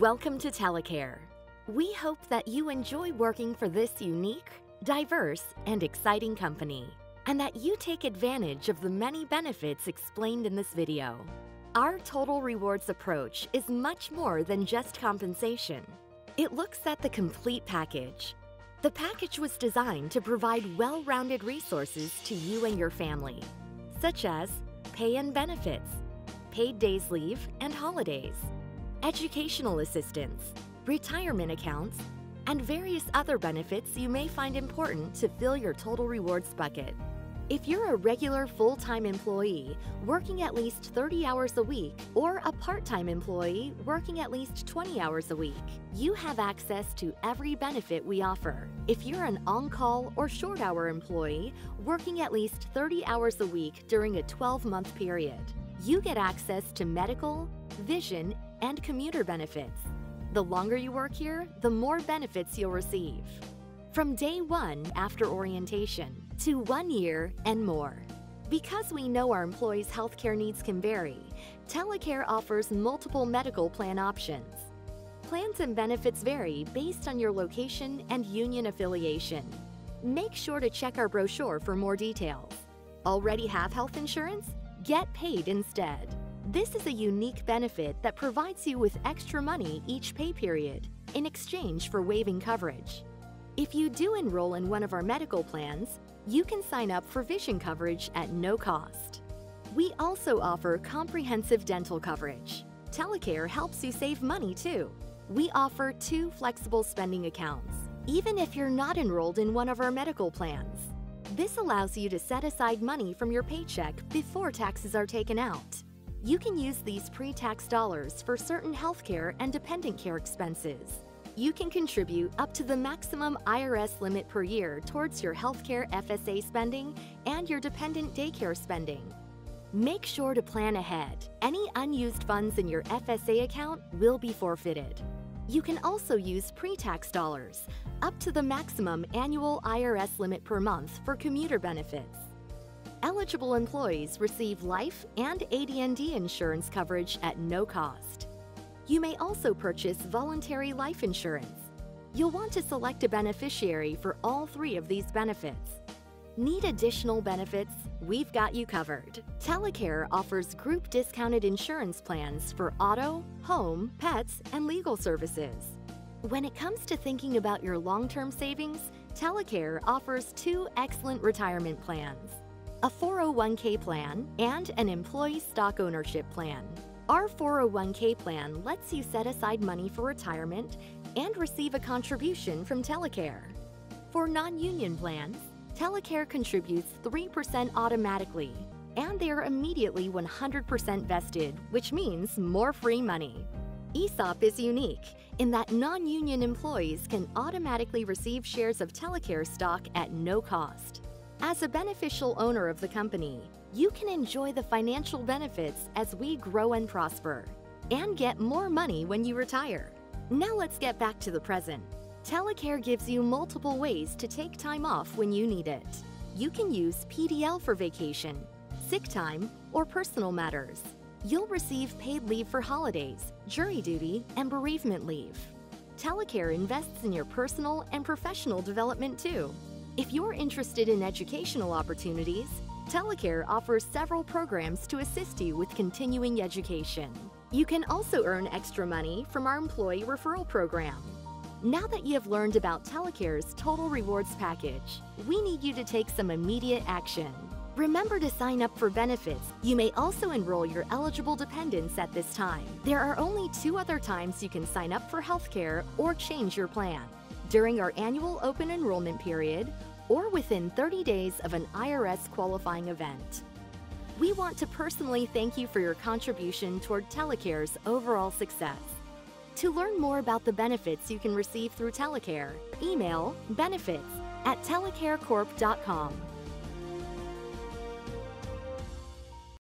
Welcome to Telecare. We hope that you enjoy working for this unique, diverse, and exciting company, and that you take advantage of the many benefits explained in this video. Our Total Rewards approach is much more than just compensation. It looks at the complete package. The package was designed to provide well rounded resources to you and your family, such as pay and benefits, paid days leave and holidays, educational assistance, retirement accounts, and various other benefits you may find important to fill your total rewards bucket. If you're a regular full time employee working at least 30 hours a week or a part time employee working at least 20 hours a week, you have access to every benefit we offer. If you're an on call or short hour employee working at least 30 hours a week during a 12 month period, you get access to medical, vision, and commuter benefits. The longer you work here, the more benefits you'll receive. From day one after orientation to one year and more. Because we know our employees' healthcare needs can vary, Telecare offers multiple medical plan options. Plans and benefits vary based on your location and union affiliation. Make sure to check our brochure for more details. Already have health insurance? Get paid instead. This is a unique benefit that provides you with extra money each pay period in exchange for waiving coverage. If you do enroll in one of our medical plans, you can sign up for vision coverage at no cost. We also offer comprehensive dental coverage. Telecare helps you save money too. We offer two flexible spending accounts, even if you're not enrolled in one of our medical plans. This allows you to set aside money from your paycheck before taxes are taken out. You can use these pre tax dollars for certain healthcare and dependent care expenses. You can contribute up to the maximum IRS limit per year towards your healthcare FSA spending and your dependent daycare spending. Make sure to plan ahead. Any unused funds in your FSA account will be forfeited. You can also use pre tax dollars, up to the maximum annual IRS limit per month for commuter benefits. Eligible employees receive life and AD&D insurance coverage at no cost. You may also purchase voluntary life insurance. You'll want to select a beneficiary for all three of these benefits. Need additional benefits? We've got you covered. Telecare offers group discounted insurance plans for auto, home, pets, and legal services. When it comes to thinking about your long term savings, Telecare offers two excellent retirement plans a 401k plan and an employee stock ownership plan. Our 401k plan lets you set aside money for retirement and receive a contribution from Telecare. For non union plans, Telecare contributes 3% automatically, and they are immediately 100% vested, which means more free money. ESOP is unique in that non union employees can automatically receive shares of Telecare stock at no cost. As a beneficial owner of the company, you can enjoy the financial benefits as we grow and prosper, and get more money when you retire. Now let's get back to the present. Telecare gives you multiple ways to take time off when you need it. You can use PDL for vacation, sick time, or personal matters. You'll receive paid leave for holidays, jury duty, and bereavement leave. Telecare invests in your personal and professional development too. If you're interested in educational opportunities, Telecare offers several programs to assist you with continuing education. You can also earn extra money from our employee referral program. Now that you have learned about Telecare's Total Rewards package, we need you to take some immediate action. Remember to sign up for benefits. You may also enroll your eligible dependents at this time. There are only two other times you can sign up for healthcare or change your plan during our annual open enrollment period or within 30 days of an IRS qualifying event. We want to personally thank you for your contribution toward Telecare's overall success. To learn more about the benefits you can receive through Telecare, email benefits at telecarecorp.com